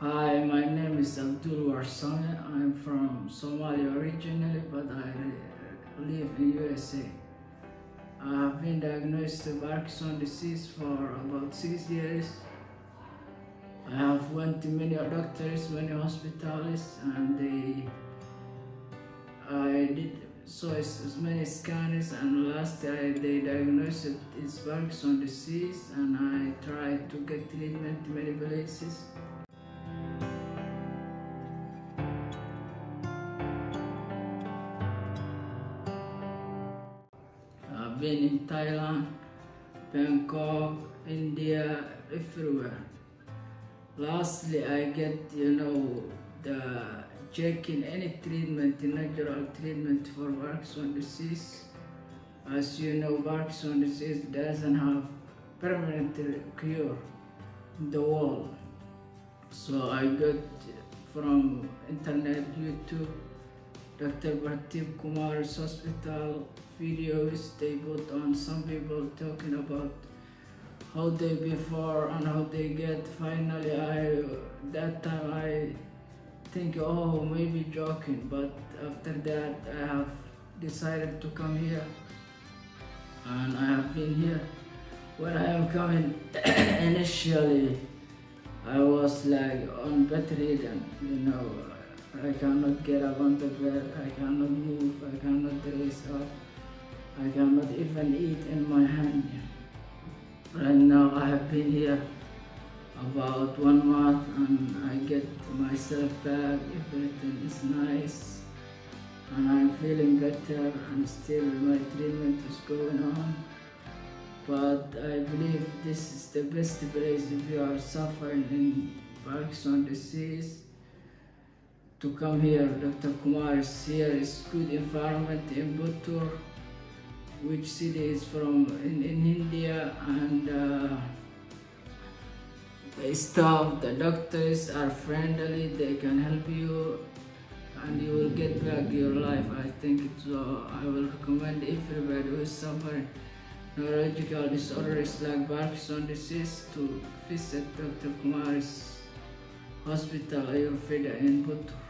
Hi, my name is Abdul Warsame. I'm from Somalia originally, but I live in USA. I have been diagnosed with Parkinson's disease for about six years. I have went to many doctors, many hospitals, and they I did so as, many scans and last I, they diagnosed it is Parkinson's disease and I tried to get treatment in many places. Been in Thailand, Bangkok, India, everywhere. Lastly, I get, you know, the checking any treatment, natural treatment for Parkinson's disease. As you know, Parkinson's disease doesn't have permanent cure in the world. So I got from internet, YouTube, Dr. Pradeep Kumar's hospital videos they put on some people talking about how they before and how they get finally I that time I think oh maybe joking but after that I have decided to come here and I have been here when I am coming initially I was like on bedridden you know I cannot get up on the bed I cannot move I cannot raise up I cannot even eat in my hand. Right now I have been here about one month and I get myself back, everything is nice. And I'm feeling better and still my treatment is going on. But I believe this is the best place if you are suffering in Parkinson's disease to come here. Dr. Kumar is here, it's good environment in Puttur, which city is from in, in India and uh, the staff, the doctors are friendly, they can help you and you will get back your life. I think so. I will recommend everybody who is suffering neurological disorders like Parkinson's disease to visit Dr. Kumar's hospital Ayurveda in Puttur.